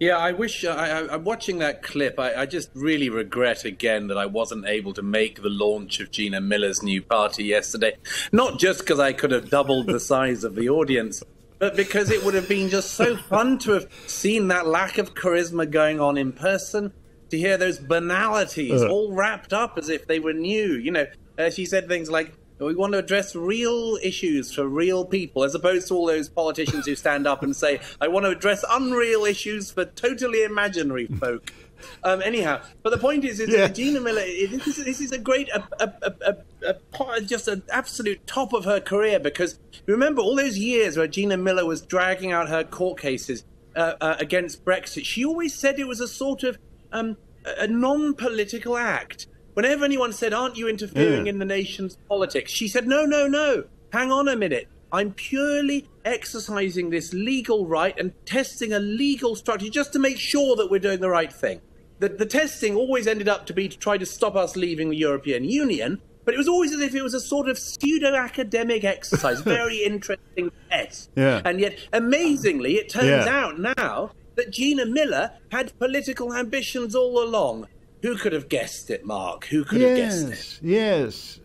Yeah, I wish uh, I, am watching that clip. I, I, just really regret again that I wasn't able to make the launch of Gina Miller's new party yesterday. Not just because I could have doubled the size of the audience, but because it would have been just so fun to have seen that lack of charisma going on in person, to hear those banalities uh. all wrapped up as if they were new. You know, uh, she said things like, we want to address real issues for real people, as opposed to all those politicians who stand up and say, I want to address unreal issues for totally imaginary folk. Um, anyhow, but the point is, is yeah. Gina Miller. This is, this is a great, a, a, a, a, just an absolute top of her career because remember all those years where Gina Miller was dragging out her court cases uh, uh, against Brexit. She always said it was a sort of um, a non-political act Whenever anyone said, Aren't you interfering yeah. in the nation's politics? She said, No, no, no. Hang on a minute. I'm purely exercising this legal right and testing a legal structure just to make sure that we're doing the right thing. The, the testing always ended up to be to try to stop us leaving the European Union, but it was always as if it was a sort of pseudo academic exercise, very interesting test. Yeah. And yet, amazingly, it turns yeah. out now that Gina Miller had political ambitions all along. Who could have guessed it, Mark? Who could yes, have guessed it? Yes,